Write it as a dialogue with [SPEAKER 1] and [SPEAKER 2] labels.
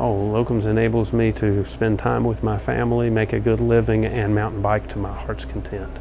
[SPEAKER 1] Oh, locums enables me to spend time with my family, make a good living, and mountain bike to my heart's content.